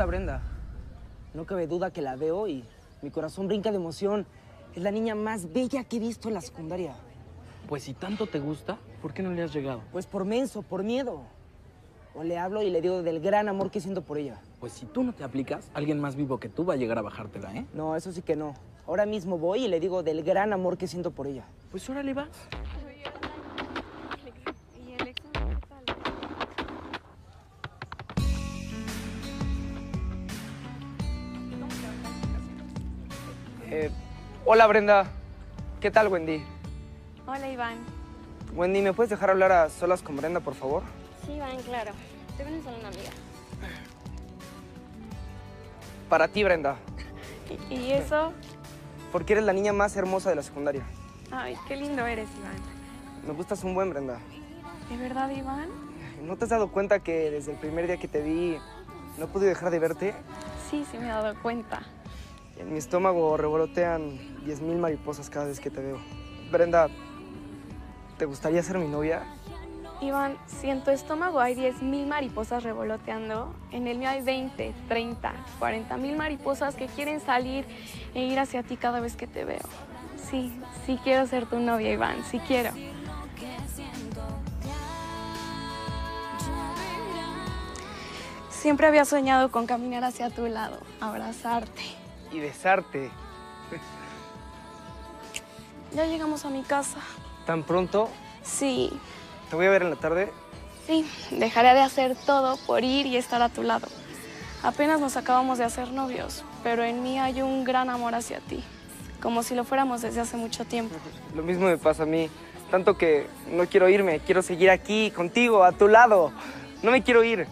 gusta Brenda. No cabe duda que la veo y mi corazón brinca de emoción. Es la niña más bella que he visto en la secundaria. Pues si tanto te gusta, ¿por qué no le has llegado? Pues por menso, por miedo. O le hablo y le digo del gran amor que siento por ella. Pues si tú no te aplicas, alguien más vivo que tú va a llegar a bajártela, ¿eh? No, eso sí que no. Ahora mismo voy y le digo del gran amor que siento por ella. Pues órale vas. Hola Brenda. ¿Qué tal, Wendy? Hola, Iván. Wendy, ¿me puedes dejar hablar a solas con Brenda, por favor? Sí, Iván, claro. Te vienes con una amiga. Para ti, Brenda. ¿Y, y eso? Porque eres la niña más hermosa de la secundaria. Ay, qué lindo eres, Iván. Me gustas un buen, Brenda. ¿De verdad, Iván? ¿No te has dado cuenta que desde el primer día que te vi no pude dejar de verte? Sí, sí me he dado cuenta. En mi estómago revolotean 10.000 mariposas cada vez que te veo. Brenda, ¿te gustaría ser mi novia? Iván, si en tu estómago hay 10.000 mariposas revoloteando, en el mío hay 20, 30, 40 mil mariposas que quieren salir e ir hacia ti cada vez que te veo. Sí, sí quiero ser tu novia, Iván, sí quiero. Siempre había soñado con caminar hacia tu lado, abrazarte. Y besarte. Ya llegamos a mi casa. ¿Tan pronto? Sí, ¿Te voy a ver en la tarde? sí, dejaré de hacer todo por ir y estar a tu lado. Apenas nos acabamos de hacer novios, pero en mí hay un gran amor hacia ti, como si lo fuéramos desde hace mucho tiempo. Lo mismo me pasa a mí. Tanto que no quiero irme, quiero seguir aquí, contigo, a tu lado. No me quiero ir.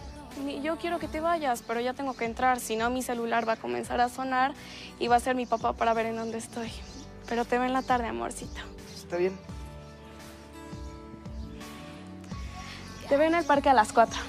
Yo quiero que te vayas, pero ya tengo que entrar, si no mi celular va a comenzar a sonar y va a ser mi papá para ver en dónde estoy. Pero te veo en la tarde, amorcito. ¿Está bien? Te veo en el parque a las 4.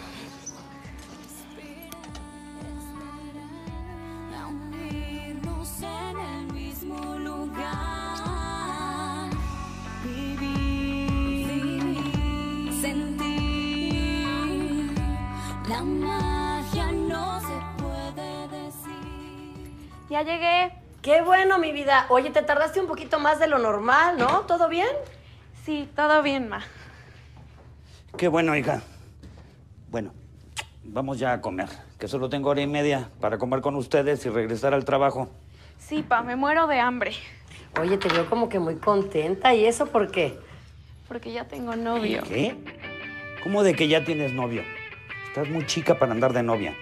La magia no se puede decir. Ya llegué. Qué bueno, mi vida. Oye, te tardaste un poquito más de lo normal, ¿no? ¿Todo bien? Sí, todo bien, ma. Qué bueno, hija. Bueno, vamos ya a comer, que solo tengo hora y media para comer con ustedes y regresar al trabajo. Sí, pa, me muero de hambre, Oye, te veo como que muy contenta. ¿Y eso por qué? porque ya tengo novio. ¿Qué? ¿Cómo de que ya tienes novio? Estás muy chica para andar de novia.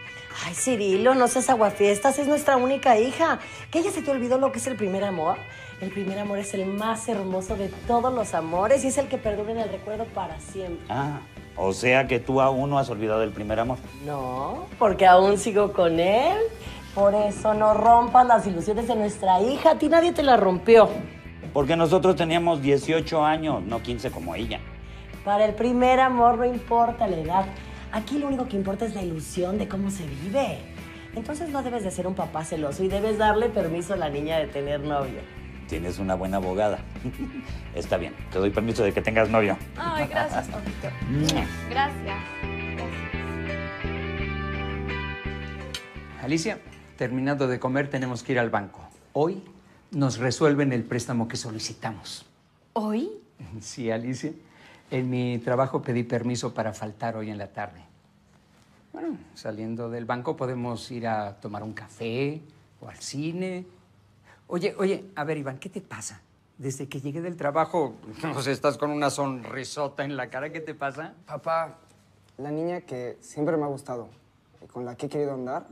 Ay, Cirilo, no seas aguafiestas, es nuestra única hija. ¿Que ella se te olvidó lo que es el primer amor? El primer amor es el más hermoso de todos los amores y es el que perdura en el recuerdo para siempre. Ah, o sea que tú aún no has olvidado el primer amor. No, porque aún sigo con él. Por eso no rompas las ilusiones de nuestra hija. A ti nadie te la rompió. Porque nosotros teníamos 18 años, no 15 como ella. Para el primer amor no importa la edad. Aquí lo único que importa es la ilusión de cómo se vive. Entonces no debes de ser un papá celoso y debes darle permiso a la niña de tener novio. Tienes una buena abogada. Está bien, te doy permiso de que tengas novio. Ay, gracias, papito. Gracias. Alicia, terminando de comer tenemos que ir al banco. Hoy nos resuelven el préstamo que solicitamos. ¿Hoy? Sí, Alicia. En mi trabajo pedí permiso para faltar hoy en la tarde. Bueno, saliendo del banco podemos ir a tomar un café o al cine. Oye, oye, a ver, Iván, ¿qué te pasa? Desde que llegué del trabajo, no sé, estás con una sonrisota en la cara. ¿Qué te pasa? Papá, la niña que siempre me ha gustado y con la que he querido andar,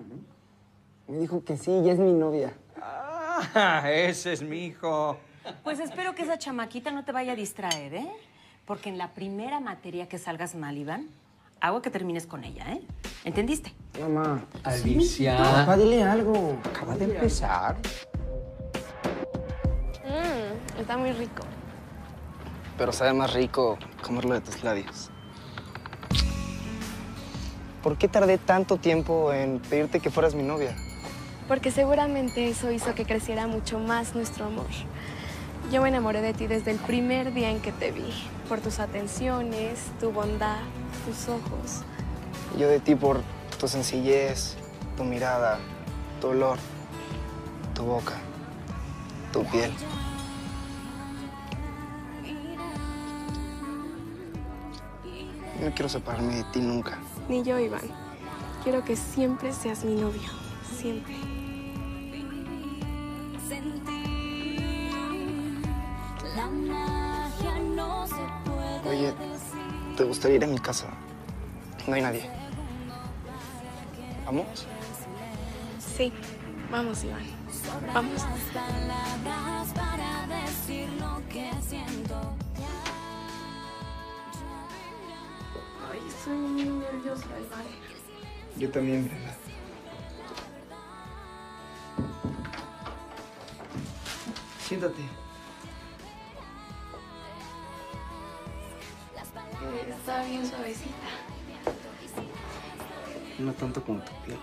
me dijo que sí y es mi novia. Ah, ese es mi hijo. Pues espero que esa chamaquita no te vaya a distraer, ¿eh? Porque en la primera materia que salgas mal, Iván, hago que termines con ella, ¿eh? ¿Entendiste? Mamá. Alicia. Papá, dile algo. Acaba de empezar. Mmm, está muy rico. Pero sabe más rico comerlo de tus labios. ¿Por qué tardé tanto tiempo en pedirte que fueras mi novia? Porque seguramente eso hizo que creciera mucho más nuestro amor. Yo me enamoré de ti desde el primer día en que te vi, por tus atenciones, tu bondad, tus ojos. Yo de ti por tu sencillez, Tu mirada, tu olor, tu boca, tu piel. No quiero separarme de ti nunca. Ni yo, Iván. Quiero que siempre seas mi novio. Siempre. Oye, ¿te gustaría ir a mi casa? No hay nadie. ¿Vamos? Sí. Vamos, Iván. Vamos. palabras para decir lo que siento. Ay, estoy muy nerviosa, Iván. Yo también, Brenda. Siéntate. Está bien suavecita. No tanto como tu piel.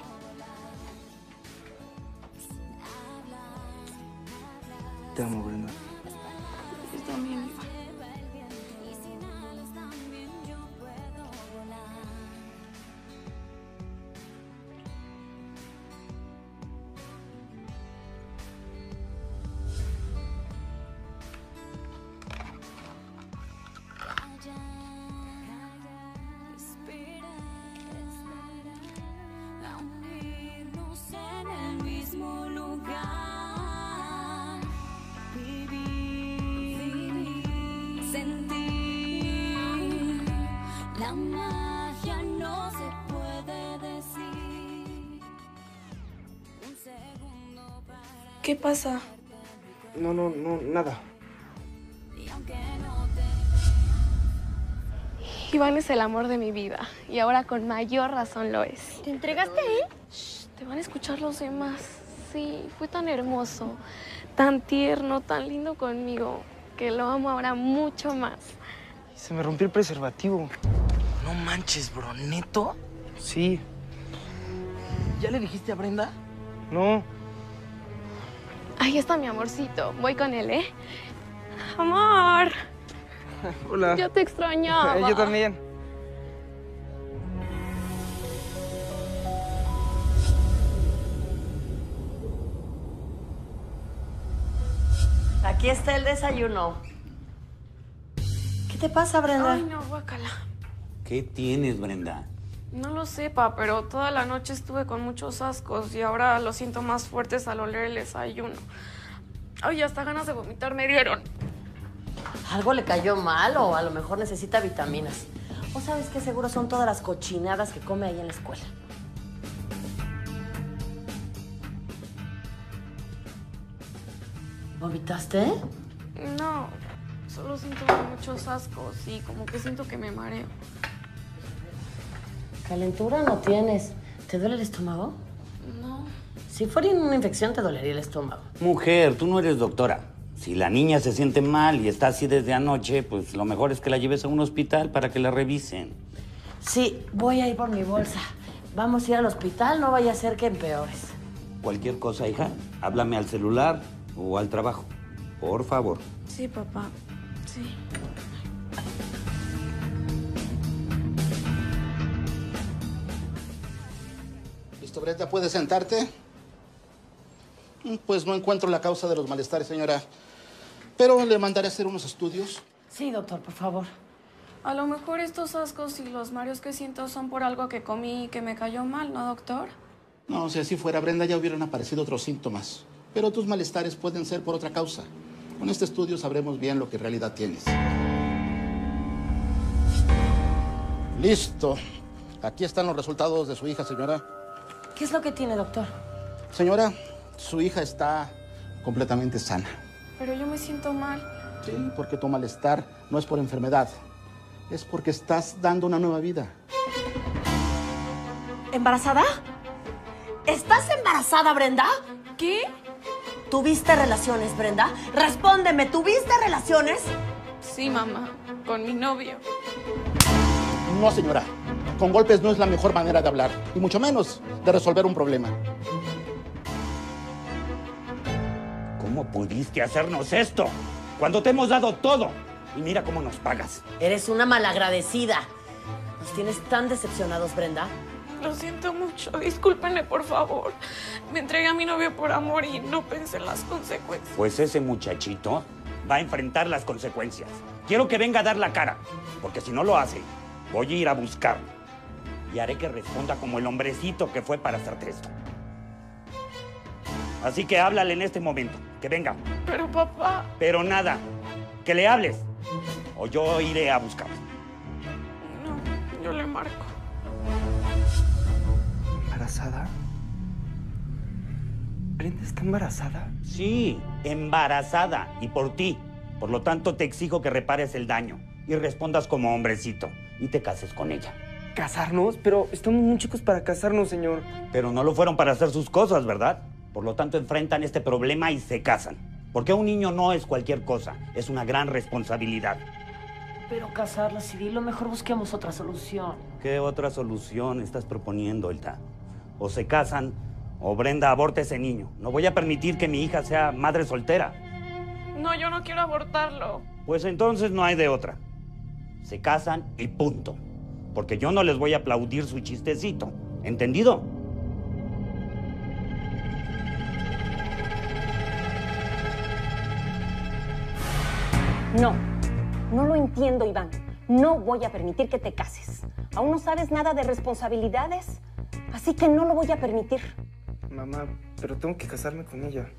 Te amo, Brenda. Yo también, ¿Qué pasa? No, no, no, nada. Y aunque no te Iván es el amor de mi vida. Y ahora con mayor razón lo es. ¿Te entregaste a él? Shh, te van a escuchar los demás. Sí, fue tan hermoso, tan tierno, tan lindo conmigo, que lo amo ahora mucho más. Se me rompió el preservativo. No manches, bro. ¿Neto? Sí. ¿Ya le dijiste a Brenda? No. Ahí está mi amorcito. Voy con él, ¿eh? Amor, Hola. yo te extrañaba. Yo también. Aquí está el desayuno. ¿Qué te pasa, Brenda? Ay, no, guácala. ¿Qué tienes, Brenda? No lo sepa, pero toda la noche estuve con muchos ascos y ahora los siento más fuertes al oler el desayuno. Ay, hasta ganas de vomitar me dieron. Algo le cayó mal o a lo mejor necesita vitaminas. O sabes que seguro son todas las cochinadas que come ahí en la escuela. ¿Vomitaste? No, solo siento muchos ascos y como que siento que me mareo. Calentura no tienes. ¿Te duele el estómago? No. Si fuera una infección te dolería el estómago. Mujer, tú no eres doctora. Si la niña se siente mal y está así desde anoche, pues lo mejor es que la lleves a un hospital para que la revisen. Sí, voy a ir por mi bolsa. Vamos a ir al hospital, no vaya a ser que empeores. Cualquier cosa, hija, háblame al celular o al trabajo. Por favor. Sí, papá. Sí. Brenda, ¿puedes sentarte? Pues no encuentro la causa de los malestares, señora. Pero le mandaré a hacer unos estudios. Sí, doctor, por favor. A lo mejor estos ascos y los mareos que siento son por algo que comí y que me cayó mal, ¿no, doctor? No, si así fuera, Brenda, ya hubieran aparecido otros síntomas. Pero tus malestares pueden ser por otra causa. Con este estudio sabremos bien lo que en realidad tienes. Listo. Aquí están los resultados de su hija, señora. ¿Qué es lo que tiene, doctor? Señora, su hija está completamente sana. Pero yo me siento mal. Sí, porque tu malestar no es por enfermedad. Es porque estás dando una nueva vida. ¿Embarazada? ¿Estás embarazada, Brenda? ¿Qué? ¿Tuviste relaciones, Brenda? Respóndeme, ¿tuviste relaciones? Sí, mamá, con mi novio. No, señora. Con golpes no es la mejor manera de hablar, y mucho menos de resolver un problema. ¿Cómo pudiste hacernos esto? Cuando te hemos dado todo. Y mira cómo nos pagas. Eres una malagradecida. Nos tienes tan decepcionados, Brenda. Lo siento mucho. Discúlpenme, por favor. Me entregué a mi novio por amor y no pensé en las consecuencias. Pues ese muchachito va a enfrentar las consecuencias. Quiero que venga a dar la cara, porque si no lo hace, voy a ir a buscarlo. Y haré que responda como el hombrecito que fue para hacerte esto. Así que háblale en este momento, que venga. Pero papá, Pero nada, que le hables. O yo iré a buscarlo. no, yo le marco. ¿Embarazada? ¿Brenda está embarazada? Sí, embarazada y por ti. Por lo tanto, te exijo que repares el daño y respondas como hombrecito y te cases con ella. ¿Casarnos? Pero estamos muy chicos para casarnos, señor. Pero no lo fueron para hacer sus cosas, ¿verdad? Por lo tanto, enfrentan este problema y se casan. Porque un niño no es cualquier cosa, es una gran responsabilidad. Pero casarla, Civil, lo mejor busquemos otra solución. ¿Qué otra solución estás proponiendo, Elta? O se casan o Brenda aborta a ese niño. No voy a permitir que mi hija sea madre soltera. No, yo no quiero abortarlo. Pues entonces no hay de otra. Se casan y punto. Porque yo no les voy a aplaudir su chistecito. ¿Entendido? No, no lo entiendo, Iván. No voy a permitir que te cases. Aún no sabes nada de responsabilidades, así que no lo voy a permitir. Mamá, pero tengo que casarme con ella.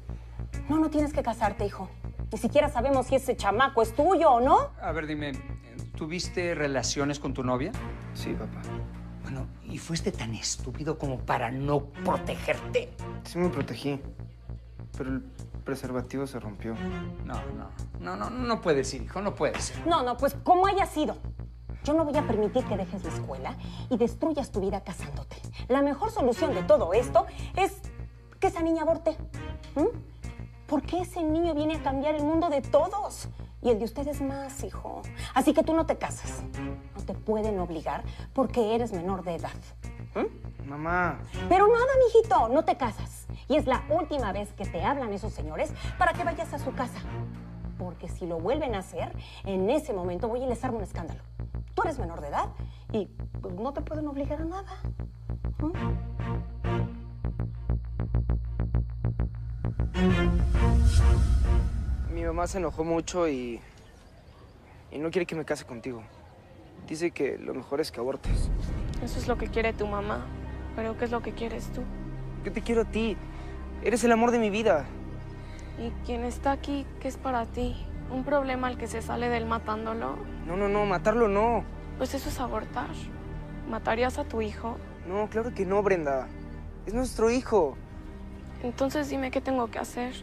No, no tienes que casarte, hijo. Ni siquiera sabemos si ese chamaco es tuyo o no. A ver, dime, ¿tuviste relaciones con tu novia? Sí, papá. Bueno, ¿y fuiste tan estúpido como para no protegerte? Sí me protegí. Pero el preservativo se rompió. No, no, no, no, no puede ser, hijo, no puede ser. No, no, pues como haya sido. Yo no voy a permitir que dejes la escuela y destruyas tu vida casándote. La mejor solución de todo esto es que esa niña aborte. ¿Mm? Porque ese niño viene a cambiar el mundo de todos. Y el de ustedes más, hijo. Así que tú no te casas. No te pueden obligar porque eres menor de edad. ¿Mm? Mamá. Pero nada, mijito, no te casas. Y es la última vez que te hablan esos señores para que vayas a su casa. Porque si lo vuelven a hacer, en ese momento voy a les armo un escándalo. Tú eres menor de edad y pues, no te pueden obligar a nada. ¿Mm? Mamá se enojó mucho y. y no quiere que me case contigo. Dice que lo mejor es que abortes. Eso es lo que quiere tu mamá. Pero ¿qué es lo que quieres tú? Yo te quiero a ti. Eres el amor de mi vida. ¿Y quién está aquí? ¿Qué es para ti? ¿Un problema al que se sale del matándolo? No, no, no, matarlo no. Pues eso es abortar. ¿Matarías a tu hijo? No, claro que no, Brenda. Es nuestro hijo. Entonces dime qué tengo que hacer.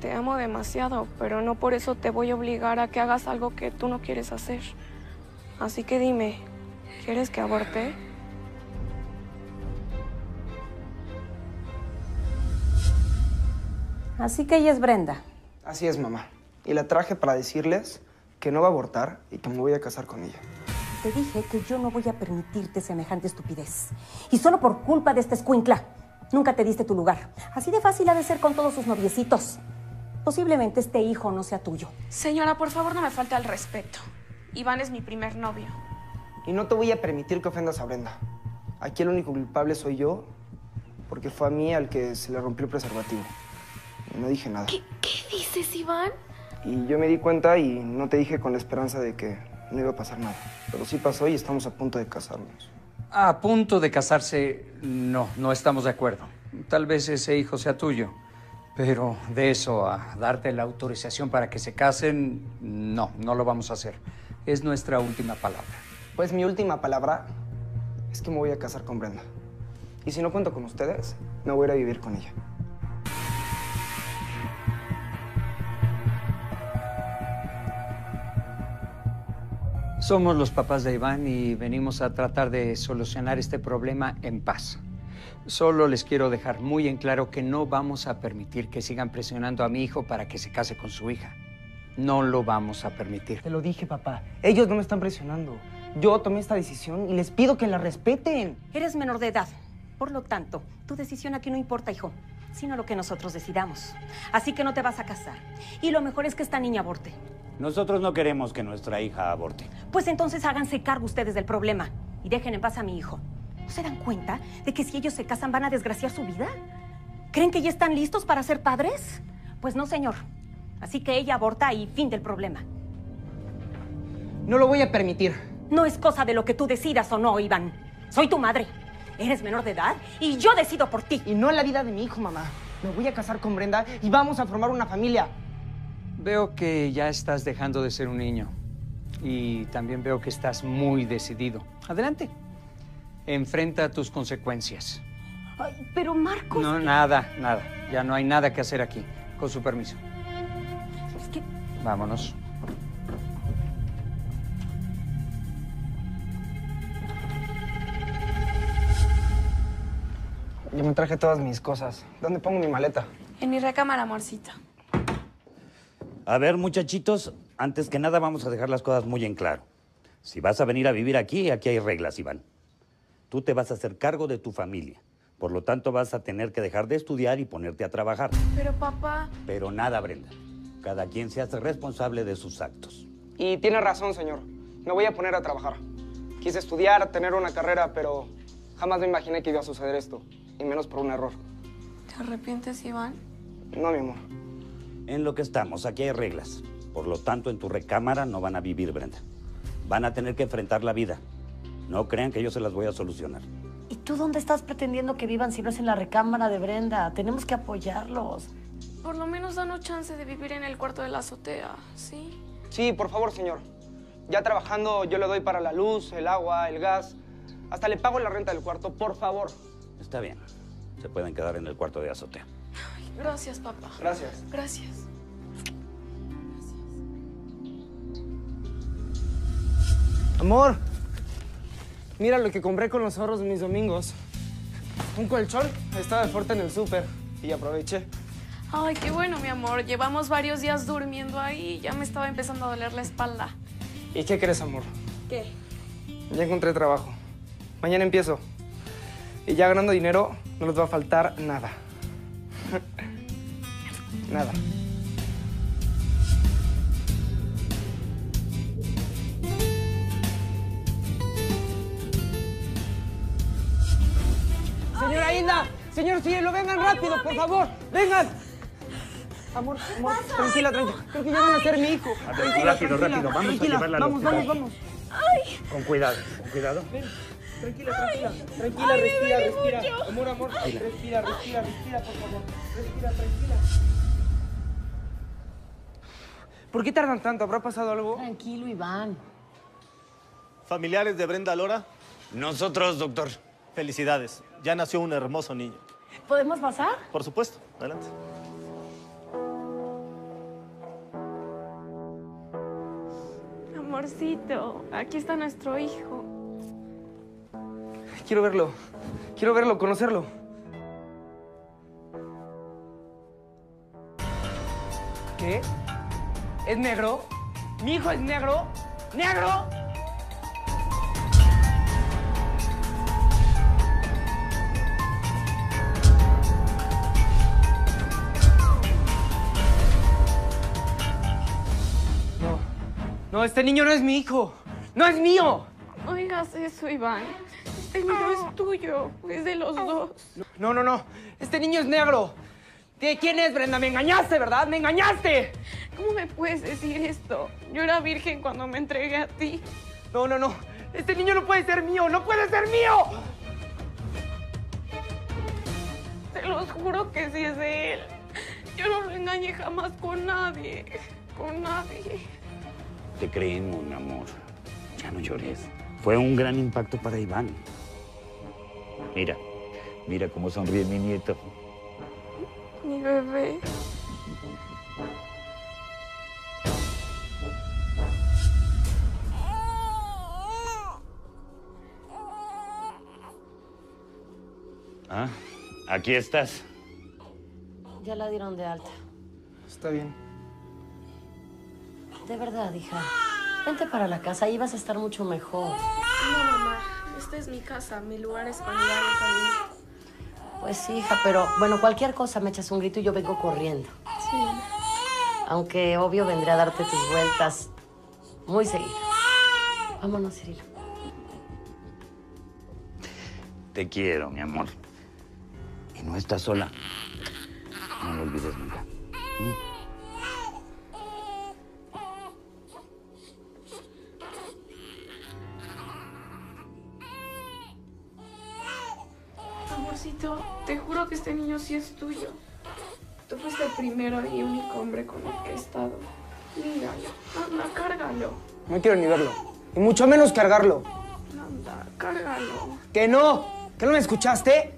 Te amo demasiado, pero no por eso te voy a obligar a que hagas algo que tú no quieres hacer. Así que dime, ¿quieres que aborte? Así que ella es Brenda. Así es, mamá. Y la traje para decirles que no va a abortar y que me voy a casar con ella. Te dije que yo no voy a permitirte semejante estupidez. Y solo por culpa de esta escuincla. Nunca te diste tu lugar. Así de fácil ha de ser con todos sus noviecitos. Posiblemente este hijo no sea tuyo. Señora, por favor, no me falte al respeto. Iván es mi primer novio. Y no te voy a permitir que ofendas a Brenda. Aquí el único culpable soy yo, porque fue a mí al que se le rompió el preservativo. Y no dije nada. ¿Qué, qué dices, Iván? Y yo me di cuenta y no te dije con la esperanza de que no iba a pasar nada. Pero sí pasó y estamos a punto de casarnos. A punto de casarse, no, no estamos de acuerdo. Tal vez ese hijo sea tuyo, pero de eso a darte la autorización para que se casen, no, no lo vamos a hacer. Es nuestra última palabra. Pues mi última palabra es que me voy a casar con Brenda. Y si no cuento con ustedes, me voy a ir a vivir con ella. Somos los papás de Iván y venimos a tratar de solucionar este problema en paz. Solo les quiero dejar muy en claro que no vamos a permitir que sigan presionando a mi hijo para que se case con su hija. No lo vamos a permitir. Te lo dije, papá. Ellos no me están presionando. Yo tomé esta decisión y les pido que la respeten. Eres menor de edad. Por lo tanto, tu decisión aquí no importa, hijo, sino lo que nosotros decidamos. Así que no te vas a casar. Y lo mejor es que esta niña aborte. Nosotros no queremos que nuestra hija aborte. Pues entonces háganse cargo ustedes del problema y dejen en paz a mi hijo. ¿No se dan cuenta de que si ellos se casan van a desgraciar su vida? ¿Creen que ya están listos para ser padres? Pues no, señor. Así que ella aborta y fin del problema. No lo voy a permitir. No es cosa de lo que tú decidas o no, Iván. Soy tu madre. Eres menor de edad y yo decido por ti. Y no en la vida de mi hijo, mamá. Me voy a casar con Brenda y vamos a formar una familia. Veo que ya estás dejando de ser un niño. Y también veo que estás muy decidido. Adelante. Enfrenta tus consecuencias. Ay, pero Marcos... No, nada, nada. Ya no hay nada que hacer aquí. Con su permiso. Es que... Vámonos. Yo me traje todas mis cosas. ¿Dónde pongo mi maleta? En mi recámara, amorcito. A ver, muchachitos, antes que nada vamos a dejar las cosas muy en claro. Si vas a venir a vivir aquí, aquí hay reglas, Iván. Tú te vas a hacer cargo de tu familia. Por lo tanto, vas a tener que dejar de estudiar y ponerte a trabajar. Pero papá, Pero nada, Brenda. Cada quien se hace responsable de sus actos. Y tiene razón, señor. Me voy a poner a trabajar. Quise estudiar, tener una carrera, pero jamás me imaginé que iba a suceder esto. Y menos por un error. ¿te arrepientes, Iván? No, mi amor. En lo que estamos, aquí hay reglas. Por lo tanto, en tu recámara no van a vivir, Brenda. Van a tener que enfrentar la vida. No crean que yo se las voy a solucionar. ¿Y tú dónde estás pretendiendo que vivan si no es en la recámara de Brenda? Tenemos que apoyarlos. Por lo menos danos chance de vivir en el cuarto de la azotea, ¿sí? Sí, por favor, señor. Ya trabajando, yo le doy para la luz, el agua, el gas. Hasta le pago la renta del cuarto, por favor. Está bien. Se pueden quedar en el cuarto de azotea. Gracias, papá. Gracias. Gracias. Amor, mira lo que compré con los ahorros de mis domingos. Un colchón. Estaba de fuerte en el súper y aproveché. Ay, qué bueno, mi amor. Llevamos varios días durmiendo ahí y ya me estaba empezando a doler la espalda. ¿Y qué crees, amor? ¿Qué? Ya encontré trabajo. Mañana empiezo. Y ya ganando dinero, no les va a faltar nada. nada. Señora Hilda, señor Cielo, vengan rápido, por favor, vengan. Amor, amor, tranquila, tranquila. Creo que ya van a ser mi hijo. Tranquila, rápido, tranquila, rápido, vamos a tranquila. llevarla al Vamos, vamos, vamos. Con cuidado, con cuidado. Tranquila, tranquila, tranquila, respira, respira. Amor, amor, respira, respira, respira, por favor. Respira, tranquila. ¿Por qué tardan tanto? ¿Habrá pasado algo? Tranquilo, Iván. Familiares de Brenda Lora, Nosotros, doctor. felicidades. Ya nació un hermoso niño. ¿Podemos pasar? Por supuesto, adelante. Amorcito, aquí está nuestro hijo. Quiero verlo. Quiero verlo, conocerlo. ¿Qué? ¿Es negro? ¿Mi hijo es negro? ¡Negro! No, este niño no es mi hijo. ¡No es mío! No digas eso, Iván. Este niño es tuyo, es de los dos. No, no, no. Este niño es negro. ¿Qué- ¿Quién es, Brenda? Me engañaste, ¿verdad? ¡Me engañaste! ¿Cómo me puedes decir esto? Yo era virgen cuando me entregué a ti. No, no, no. Este niño no puede ser mío. ¡No puede ser mío! Te lo juro que sí es de él. Yo no lo engañé jamás con nadie. Con nadie. Te creemos, mi amor. Ya no llores. Fue un gran impacto para Iván. Mira, mira cómo sonríe mi nieto. Mi bebé. Ah, aquí estás. Ya la dieron de alta. Está bien. De verdad, hija. Vente para la casa, ahí vas a estar mucho mejor. No, mamá. Esta es mi casa. Mi lugar es camino. Pues sí, hija, pero bueno, cualquier cosa me echas un grito y yo vengo corriendo. Sí. Aunque obvio vendré a darte tus vueltas muy seguido. Vámonos, Cirilo. te quiero, mi amor. Y no estás sola. No lo olvides nunca. Amorcito, niño sí es tuyo. Tú fuiste el primero y único hombre con el que he estado. Míralo, anda, cárgalo. No quiero ni verlo. Y mucho menos cargarlo. Anda, cárgalo. ¡Que no! ¿Que no me escuchaste?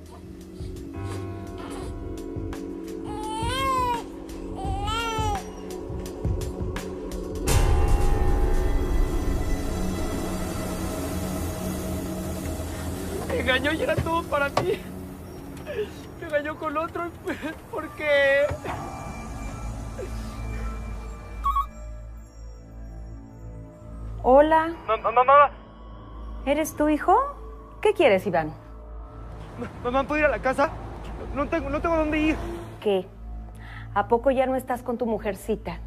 Me engañó y era todo para ti. Engañó con otro y ¿por qué? Hola, No, no, no, no. ¿eres tu hijo? ¿Qué quieres, Iván? Mamá, ¿puedo ir a la casa? No tengo, no tengo dónde ir. ¿Qué? ¿A poco ya no estás con tu mujercita?